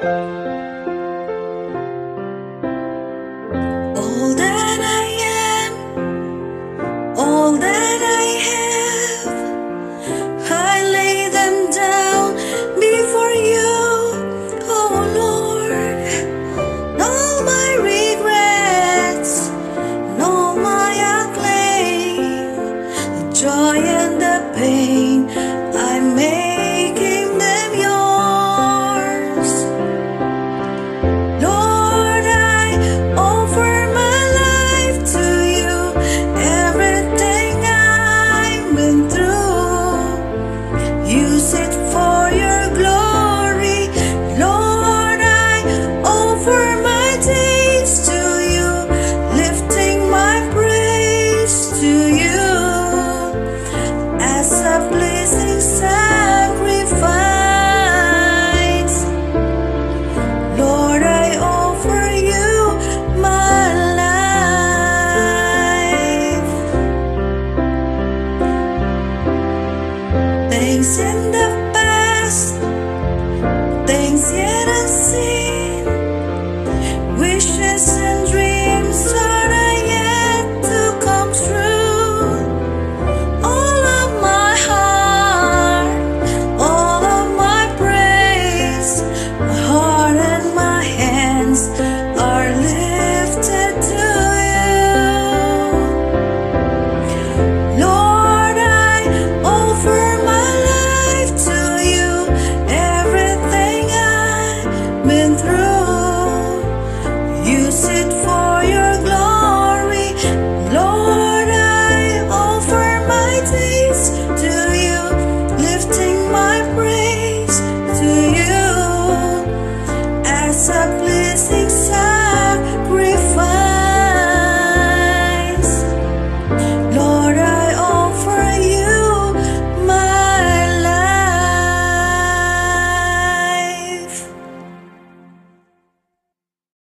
All that I am, all that I have, I lay them down before you, oh Lord. All my regrets, all my acclaim, the joy and the pain, and the past.